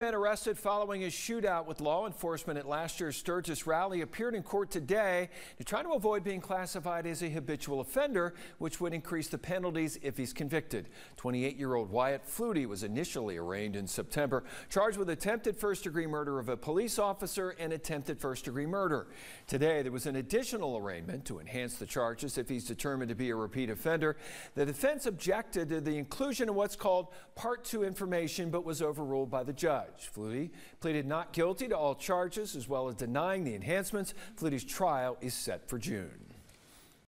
Man arrested following his shootout with law enforcement at last year's Sturgis rally appeared in court today to try to avoid being classified as a habitual offender, which would increase the penalties if he's convicted. 28-year-old Wyatt Fluty was initially arraigned in September, charged with attempted first-degree murder of a police officer and attempted first-degree murder. Today, there was an additional arraignment to enhance the charges if he's determined to be a repeat offender. The defense objected to the inclusion of what's called Part 2 information, but was overruled by the judge judge. Fluty pleaded not guilty to all charges as well as denying the enhancements. Fluty's trial is set for June.